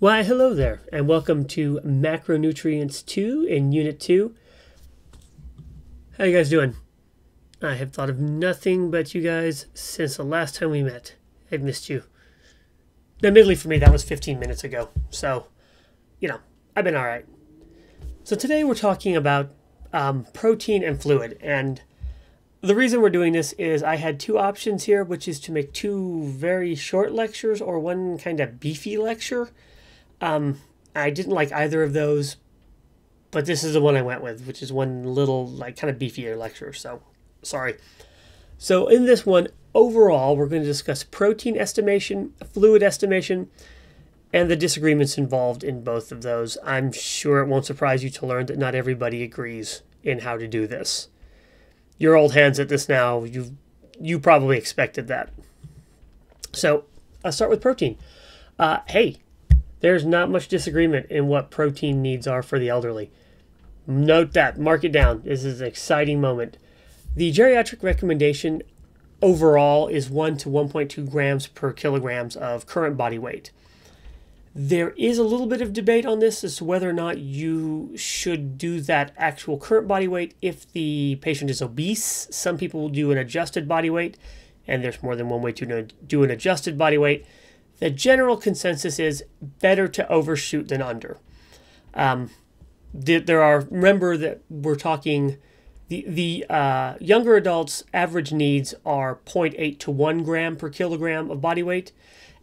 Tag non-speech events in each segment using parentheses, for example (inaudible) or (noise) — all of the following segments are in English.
Why, hello there, and welcome to Macronutrients 2 in Unit 2. How you guys doing? I have thought of nothing but you guys since the last time we met. I've missed you. Admittedly, for me, that was 15 minutes ago, so, you know, I've been alright. So today we're talking about um, protein and fluid, and the reason we're doing this is I had two options here, which is to make two very short lectures or one kind of beefy lecture. Um, I didn't like either of those, but this is the one I went with, which is one little, like, kind of beefier lecture. So, sorry. So, in this one, overall, we're going to discuss protein estimation, fluid estimation, and the disagreements involved in both of those. I'm sure it won't surprise you to learn that not everybody agrees in how to do this. You're old hands at this now. You you probably expected that. So, I'll start with protein. Uh, hey, there's not much disagreement in what protein needs are for the elderly. Note that, mark it down. This is an exciting moment. The geriatric recommendation overall is 1 to 1.2 grams per kilograms of current body weight. There is a little bit of debate on this as to whether or not you should do that actual current body weight if the patient is obese. Some people will do an adjusted body weight, and there's more than one way to do an adjusted body weight the general consensus is better to overshoot than under. Um, there are remember that we're talking the the uh, younger adults average needs are 0.8 to 1 gram per kilogram of body weight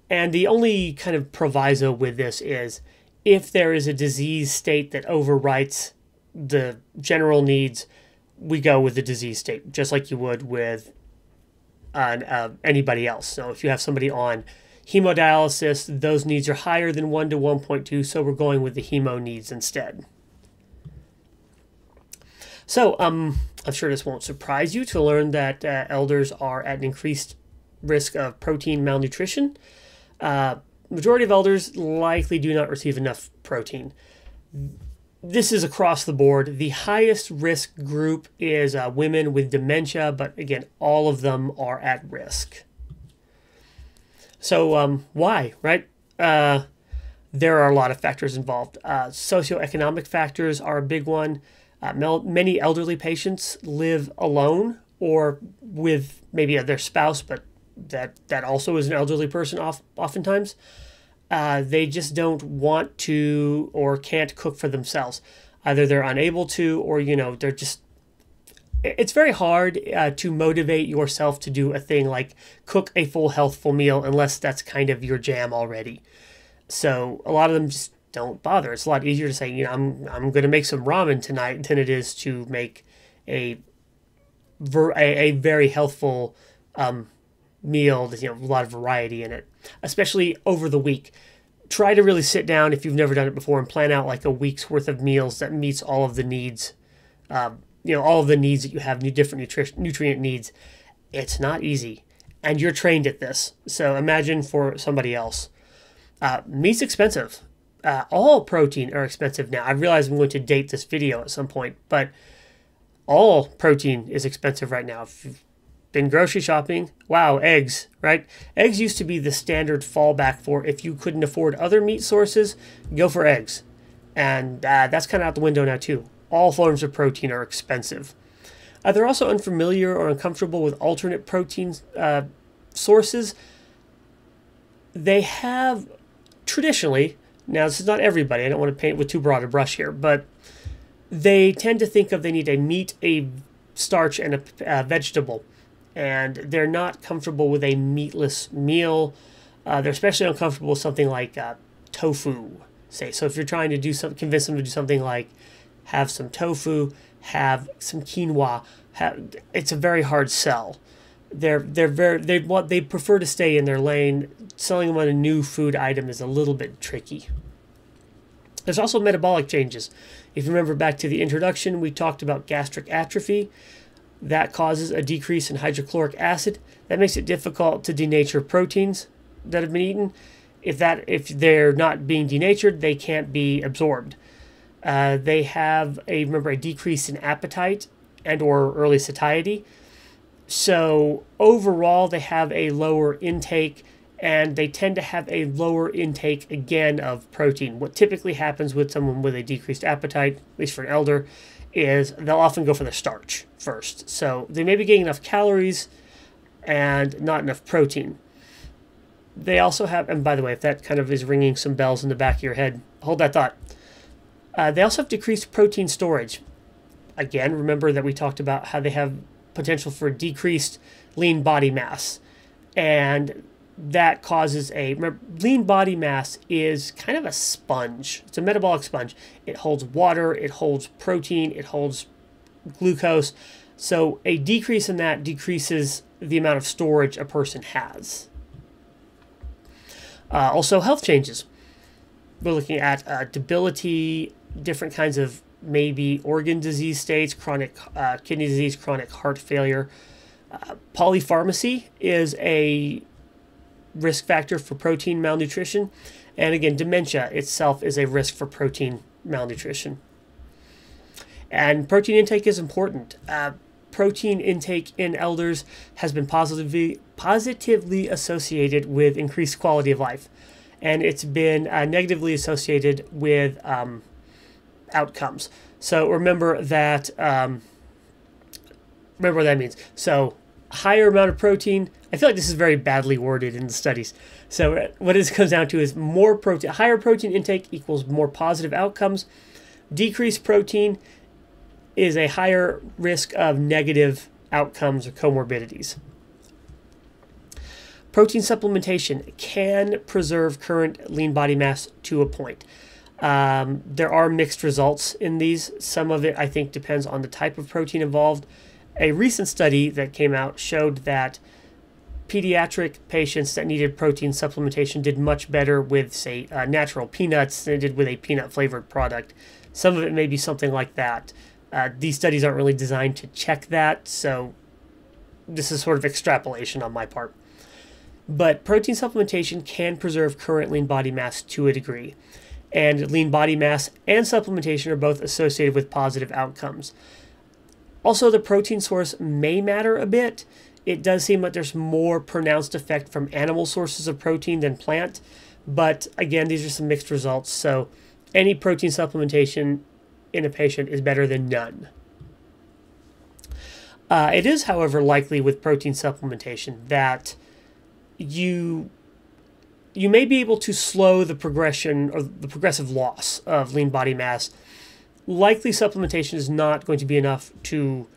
and the only kind of proviso with this is if there is a disease state that overwrites the general needs we go with the disease state just like you would with uh, uh, anybody else so if you have somebody on Hemodialysis, those needs are higher than 1 to 1.2, so we're going with the hemo needs instead. So, um, I'm sure this won't surprise you to learn that uh, elders are at an increased risk of protein malnutrition. Uh, majority of elders likely do not receive enough protein. This is across the board. The highest risk group is uh, women with dementia, but again, all of them are at risk. So um, why, right? Uh, there are a lot of factors involved. Uh, socioeconomic factors are a big one. Uh, many elderly patients live alone or with maybe their spouse, but that that also is an elderly person. Off, oftentimes, uh, they just don't want to or can't cook for themselves. Either they're unable to, or you know they're just it's very hard uh, to motivate yourself to do a thing like cook a full healthful meal unless that's kind of your jam already. So a lot of them just don't bother. It's a lot easier to say, you know, I'm I'm going to make some ramen tonight than it is to make a a, a very healthful um, meal. With, you know, a lot of variety in it, especially over the week. Try to really sit down if you've never done it before and plan out like a week's worth of meals that meets all of the needs um, you know all of the needs that you have, new different nutrition nutrient needs. It's not easy, and you're trained at this. So imagine for somebody else. Uh, meat's expensive. Uh, all protein are expensive now. I realize I'm going to date this video at some point, but all protein is expensive right now. If you've been grocery shopping, wow, eggs, right? Eggs used to be the standard fallback for if you couldn't afford other meat sources, go for eggs. And uh, that's kind of out the window now, too all forms of protein are expensive. Uh, they're also unfamiliar or uncomfortable with alternate protein uh, sources. They have traditionally, now this is not everybody, I don't want to paint with too broad a brush here, but they tend to think of they need a meat, a starch, and a, a vegetable. And they're not comfortable with a meatless meal. Uh, they're especially uncomfortable with something like uh, tofu, say. So if you're trying to do some, convince them to do something like have some tofu, have some quinoa. Have, it's a very hard sell. They're they're very they want they prefer to stay in their lane. Selling them on a new food item is a little bit tricky. There's also metabolic changes. If you remember back to the introduction, we talked about gastric atrophy. That causes a decrease in hydrochloric acid. That makes it difficult to denature proteins that have been eaten. If that if they're not being denatured, they can't be absorbed. Uh, they have a remember a decrease in appetite and or early satiety. So overall, they have a lower intake and they tend to have a lower intake again of protein. What typically happens with someone with a decreased appetite, at least for an elder, is they'll often go for the starch first. So they may be getting enough calories and not enough protein. They also have, and by the way, if that kind of is ringing some bells in the back of your head, hold that thought. Uh, they also have decreased protein storage. Again, remember that we talked about how they have potential for decreased lean body mass. And that causes a remember, lean body mass is kind of a sponge. It's a metabolic sponge. It holds water, it holds protein, it holds glucose. So a decrease in that decreases the amount of storage a person has. Uh, also, health changes. We're looking at uh, debility, different kinds of maybe organ disease states, chronic uh, kidney disease, chronic heart failure. Uh, polypharmacy is a risk factor for protein malnutrition. And again, dementia itself is a risk for protein malnutrition. And protein intake is important. Uh, protein intake in elders has been positively, positively associated with increased quality of life. And it's been uh, negatively associated with um, outcomes. So remember that, um, remember what that means. So higher amount of protein. I feel like this is very badly worded in the studies. So what this comes down to is more protein, higher protein intake equals more positive outcomes. Decreased protein is a higher risk of negative outcomes or comorbidities. Protein supplementation can preserve current lean body mass to a point. Um, there are mixed results in these. Some of it, I think, depends on the type of protein involved. A recent study that came out showed that pediatric patients that needed protein supplementation did much better with, say, uh, natural peanuts than it did with a peanut flavored product. Some of it may be something like that. Uh, these studies aren't really designed to check that, so this is sort of extrapolation on my part. But protein supplementation can preserve current lean body mass to a degree. And lean body mass and supplementation are both associated with positive outcomes. Also, the protein source may matter a bit. It does seem like there's more pronounced effect from animal sources of protein than plant, but again, these are some mixed results. So, any protein supplementation in a patient is better than none. Uh, it is, however, likely with protein supplementation that you you may be able to slow the progression or the progressive loss of lean body mass likely supplementation is not going to be enough to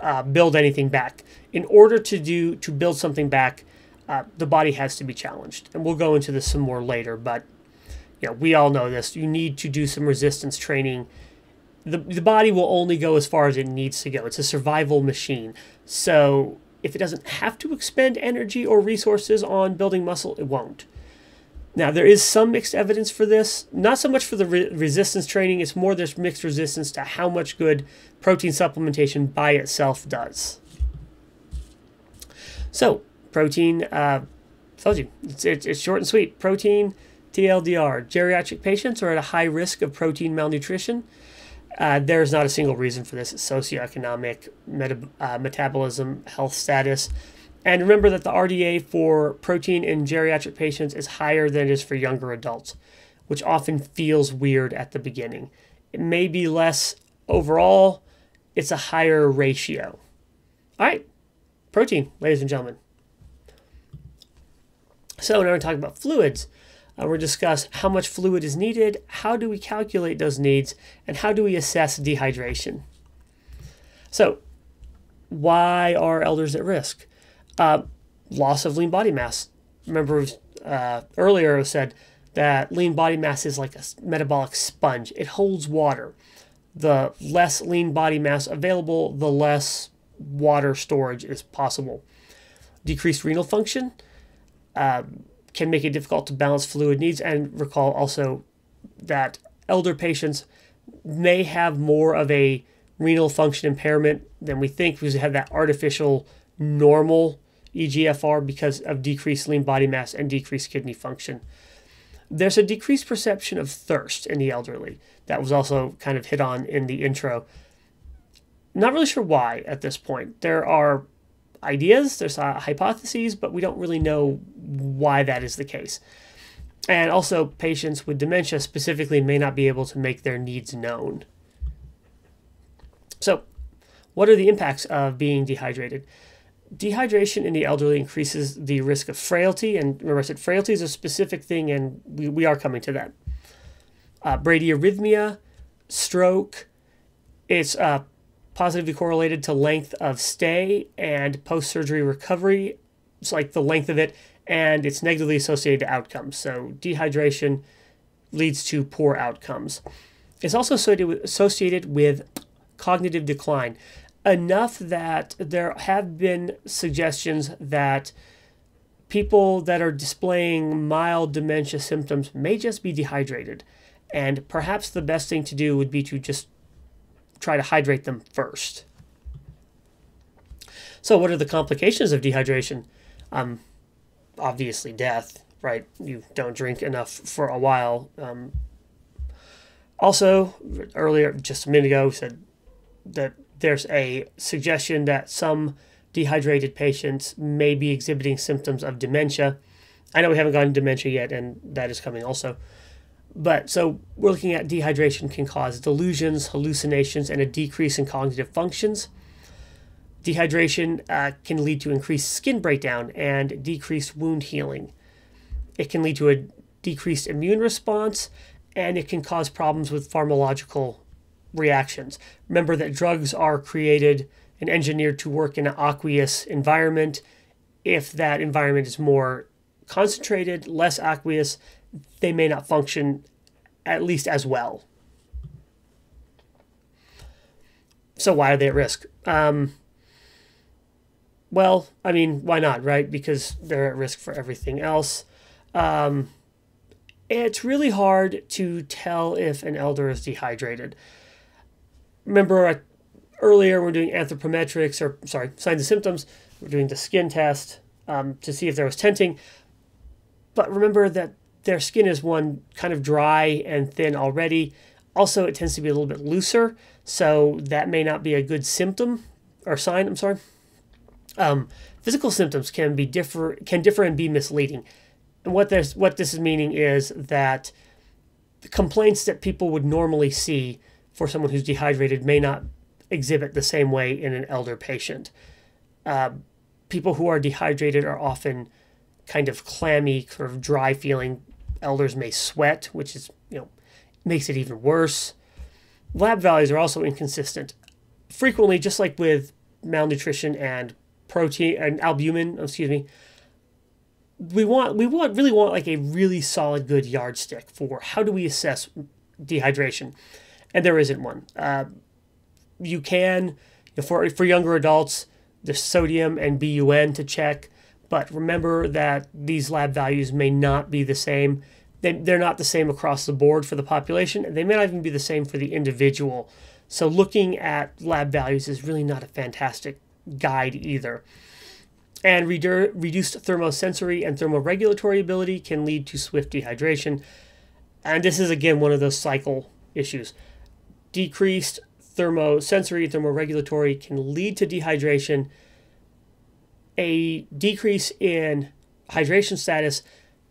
uh, build anything back. In order to do to build something back, uh, the body has to be challenged, and we'll go into this some more later. But know, we all know this. You need to do some resistance training. The, the body will only go as far as it needs to go. It's a survival machine. So if it doesn't have to expend energy or resources on building muscle, it won't. Now, there is some mixed evidence for this. Not so much for the re- resistance training, it's more there's mixed resistance to how much good protein supplementation by itself does. So, protein, uh, told you, it's, it's, it's short and sweet. Protein, TLDR. Geriatric patients are at a high risk of protein malnutrition. Uh, there's not a single reason for this. It's socioeconomic, meta- uh, metabolism, health status. And remember that the RDA for protein in geriatric patients is higher than it is for younger adults, which often feels weird at the beginning. It may be less overall, it's a higher ratio. All right, protein, ladies and gentlemen. So now we're talking about fluids. Uh, we'll discuss how much fluid is needed, how do we calculate those needs, and how do we assess dehydration. So, why are elders at risk? Uh, loss of lean body mass. Remember uh, earlier I said that lean body mass is like a metabolic sponge. It holds water. The less lean body mass available, the less water storage is possible. Decreased renal function uh, can make it difficult to balance fluid needs. And recall also that elder patients may have more of a renal function impairment than we think because they have that artificial normal EGFR because of decreased lean body mass and decreased kidney function. There's a decreased perception of thirst in the elderly. That was also kind of hit on in the intro. Not really sure why at this point. There are ideas, there's uh, hypotheses, but we don't really know why that is the case. And also, patients with dementia specifically may not be able to make their needs known. So, what are the impacts of being dehydrated? Dehydration in the elderly increases the risk of frailty, and remember, I said frailty is a specific thing, and we, we are coming to that. Uh, bradyarrhythmia, stroke, it's uh, positively correlated to length of stay and post surgery recovery. It's like the length of it and it's negatively associated to outcomes. So dehydration leads to poor outcomes. It's also associated with, associated with cognitive decline, enough that there have been suggestions that people that are displaying mild dementia symptoms may just be dehydrated. And perhaps the best thing to do would be to just try to hydrate them first. So, what are the complications of dehydration? Um, obviously death, right? You don't drink enough for a while. Um, also, earlier, just a minute ago, said that there's a suggestion that some dehydrated patients may be exhibiting symptoms of dementia. I know we haven't gotten dementia yet, and that is coming also. But so we're looking at dehydration can cause delusions, hallucinations, and a decrease in cognitive functions. Dehydration uh, can lead to increased skin breakdown and decreased wound healing. It can lead to a decreased immune response and it can cause problems with pharmacological reactions. Remember that drugs are created and engineered to work in an aqueous environment. If that environment is more concentrated, less aqueous, they may not function at least as well. So, why are they at risk? Um, well, I mean, why not, right? Because they're at risk for everything else. Um, it's really hard to tell if an elder is dehydrated. Remember, uh, earlier we're doing anthropometrics, or sorry, signs and symptoms. We're doing the skin test um, to see if there was tenting. But remember that their skin is one kind of dry and thin already. Also, it tends to be a little bit looser, so that may not be a good symptom or sign. I'm sorry. Um, physical symptoms can be differ can differ and be misleading. And what this what this is meaning is that the complaints that people would normally see for someone who's dehydrated may not exhibit the same way in an elder patient. Uh, people who are dehydrated are often kind of clammy, sort of dry feeling. Elders may sweat, which is you know makes it even worse. Lab values are also inconsistent. Frequently, just like with malnutrition and protein and albumin, excuse me. We want we want really want like a really solid good yardstick for how do we assess dehydration, and there isn't one. Uh, you can for for younger adults the sodium and BUN to check, but remember that these lab values may not be the same. They, they're not the same across the board for the population. And they may not even be the same for the individual. So looking at lab values is really not a fantastic guide either. And redu- reduced thermosensory and thermoregulatory ability can lead to swift dehydration. And this is again one of those cycle issues. Decreased thermosensory thermoregulatory can lead to dehydration. A decrease in hydration status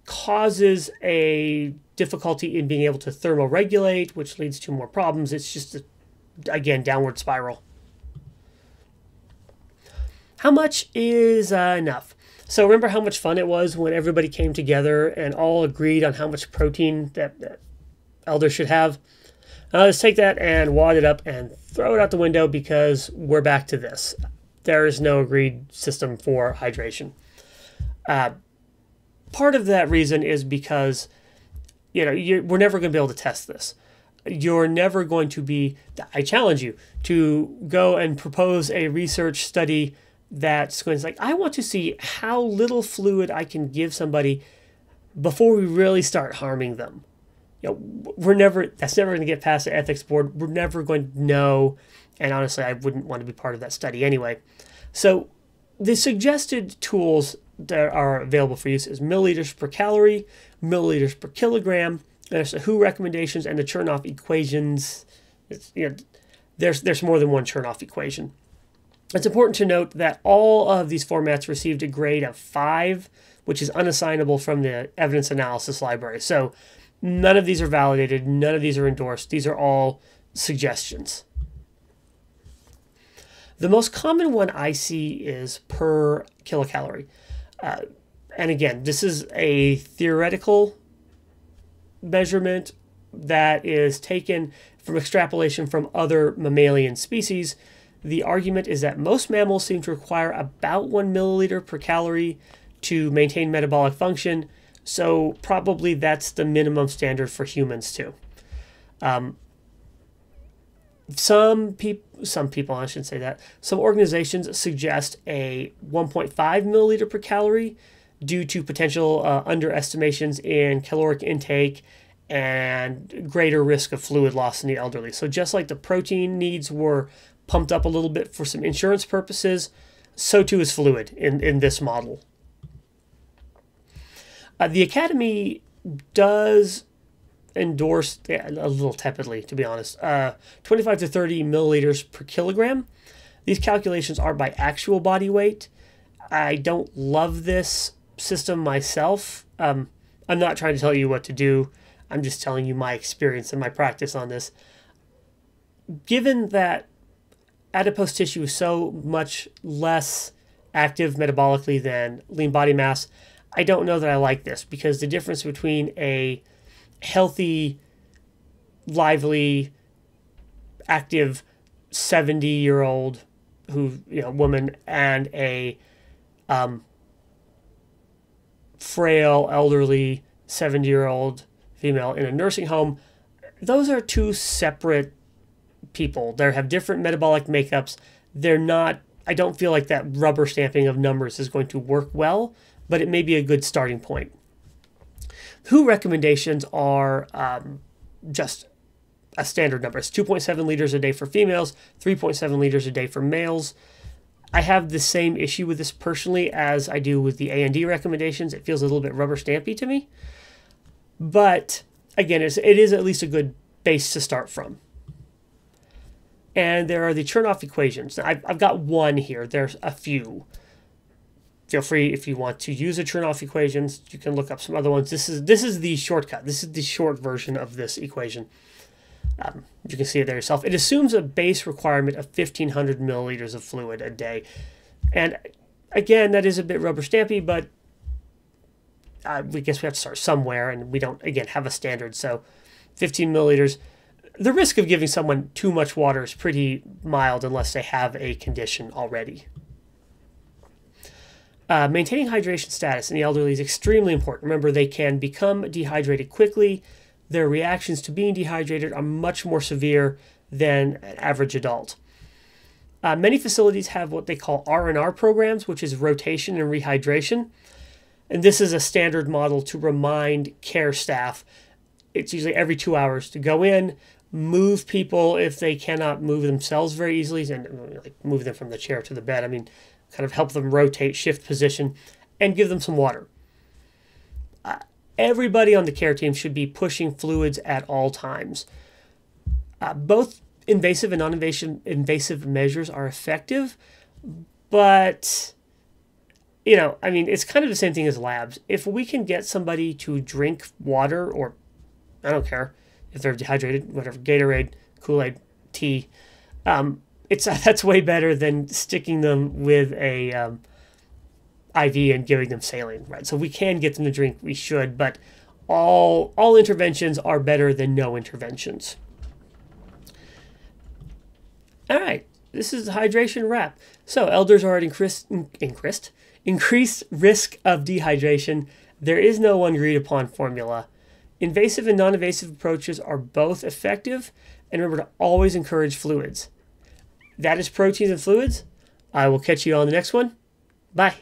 causes a difficulty in being able to thermoregulate, which leads to more problems. It's just, a, again, downward spiral. How much is uh, enough? So remember how much fun it was when everybody came together and all agreed on how much protein that, that elders should have? Uh, let's take that and wad it up and throw it out the window because we're back to this. There is no agreed system for hydration. Uh, part of that reason is because you know you we're never going to be able to test this. You're never going to be. I challenge you to go and propose a research study that Squint's like, I want to see how little fluid I can give somebody before we really start harming them. You know, we're never, that's never going to get past the ethics board. We're never going to know. And honestly, I wouldn't want to be part of that study anyway. So the suggested tools that are available for use is milliliters per calorie, milliliters per kilogram. There's the WHO recommendations and the Chernoff equations. It's, you know, there's, there's more than one Chernoff equation. It's important to note that all of these formats received a grade of 5, which is unassignable from the evidence analysis library. So none of these are validated, none of these are endorsed. These are all suggestions. The most common one I see is per kilocalorie. Uh, and again, this is a theoretical measurement that is taken from extrapolation from other mammalian species. The argument is that most mammals seem to require about one milliliter per calorie to maintain metabolic function, so probably that's the minimum standard for humans too. Um, some people, some people, I shouldn't say that. Some organizations suggest a 1.5 milliliter per calorie due to potential uh, underestimations in caloric intake and greater risk of fluid loss in the elderly. So, just like the protein needs were pumped up a little bit for some insurance purposes, so too is fluid in, in this model. Uh, the Academy does endorse, yeah, a little tepidly to be honest, uh, 25 to 30 milliliters per kilogram. These calculations are by actual body weight. I don't love this system myself. Um, I'm not trying to tell you what to do. I'm just telling you my experience and my practice on this. Given that adipose tissue is so much less active metabolically than lean body mass, I don't know that I like this because the difference between a healthy, lively, active 70 year old who you know woman and a um, frail elderly 70 year old female in a nursing home those are two separate people. They have different metabolic makeups. They're not i don't feel like that rubber stamping of numbers is going to work well but it may be a good starting point WHO recommendations are um, just a standard number. It's 2.7 liters a day for females, 3.7 liters a day for males. I have the same issue with this personally as I do with the A&D recommendations. It feels a little bit rubber stampy to me. But again, it's, it is at least a good base to start from. And there are the Chernoff equations. I've, I've got one here. There's a few feel free if you want to use the Chernoff equations, you can look up some other ones. This is this is the shortcut. This is the short version of this equation. Um, you can see it there yourself. It assumes a base requirement of 1,500 milliliters of fluid a day. And again, that is a bit rubber stampy, but uh, we guess we have to start somewhere, and we don't, again, have a standard. So 15 milliliters. The risk of giving someone too much water is pretty mild unless they have a condition already. Uh, maintaining hydration status in the elderly is extremely important. Remember, they can become dehydrated quickly. Their reactions to being dehydrated are much more severe than an average adult. Uh, many facilities have what they call R&R programs, which is rotation and rehydration. And this is a standard model to remind care staff. It's usually every two hours to go in, move people if they cannot move themselves very easily, and like move them from the chair to the bed. I mean, kind of help them rotate, shift position, and give them some water. Uh, everybody on the care team should be pushing fluids at all times. Uh, both invasive and non-invasive invasive measures are effective, but you know, I mean, it's kind of the same thing as labs. If we can get somebody to drink water, or I don't care if they're dehydrated, whatever, Gatorade, Kool Aid, tea, um, it's (laughs) that's way better than sticking them with a um, IV and giving them saline, right? So we can get them to drink, we should, but all all interventions are better than no interventions. All right, this is hydration wrap. So elders are at increased, increased, increased risk of dehydration. There is no one agreed upon formula. Invasive and non-invasive approaches are both effective, and remember to always encourage fluids. That is proteins and fluids. I will catch you on the next one. Bye.